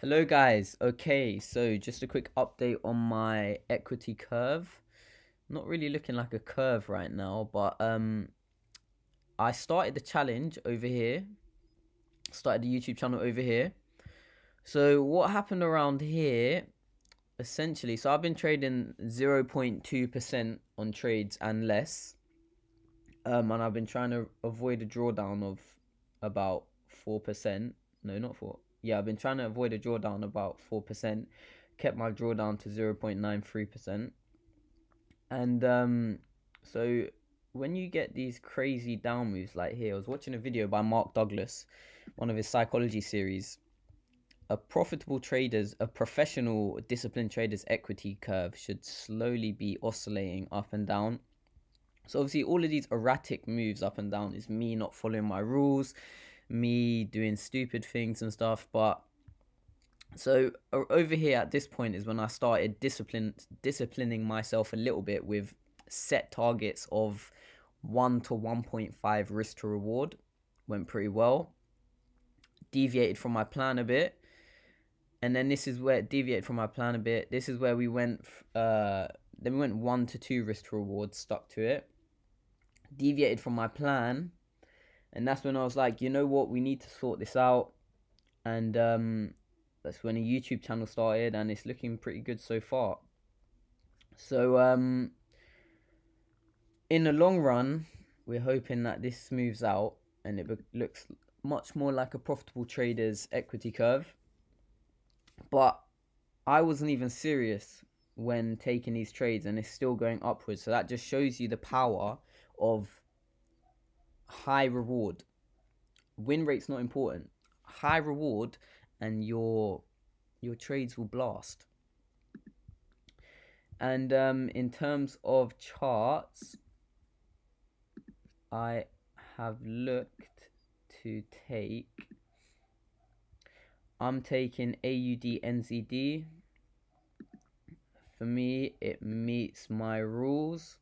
Hello, guys. Okay, so just a quick update on my equity curve. Not really looking like a curve right now, but um, I started the challenge over here. Started the YouTube channel over here. So what happened around here? Essentially, so I've been trading zero point two percent on trades and less, um, and I've been trying to avoid a drawdown of about four percent. No, not four yeah, I've been trying to avoid a drawdown about 4%, kept my drawdown to 0.93%. And um, so when you get these crazy down moves like here, I was watching a video by Mark Douglas, one of his psychology series. A profitable trader's, a professional disciplined trader's equity curve should slowly be oscillating up and down. So obviously all of these erratic moves up and down is me not following my rules, me doing stupid things and stuff. But so over here at this point is when I started discipline disciplining myself a little bit with set targets of one to one point five risk to reward. Went pretty well. Deviated from my plan a bit. And then this is where it deviated from my plan a bit. This is where we went uh then we went one to two risk to reward, stuck to it. Deviated from my plan and that's when I was like, you know what, we need to sort this out. And um, that's when a YouTube channel started, and it's looking pretty good so far. So, um, in the long run, we're hoping that this smooths out and it be- looks much more like a profitable trader's equity curve. But I wasn't even serious when taking these trades, and it's still going upwards. So that just shows you the power of high reward. Win rate's not important. High reward and your your trades will blast. And um, in terms of charts, I have looked to take. I'm taking AUD NZD. For me, it meets my rules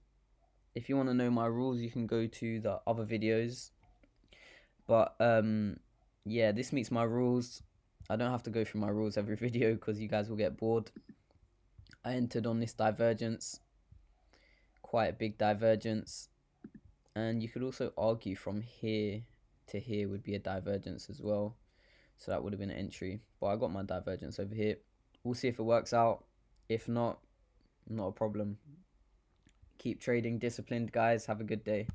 if you want to know my rules, you can go to the other videos. But um, yeah, this meets my rules. I don't have to go through my rules every video because you guys will get bored. I entered on this divergence, quite a big divergence, and you could also argue from here to here would be a divergence as well. So that would have been an entry, but I got my divergence over here. We'll see if it works out. If not, not a problem. Keep trading disciplined, guys. Have a good day.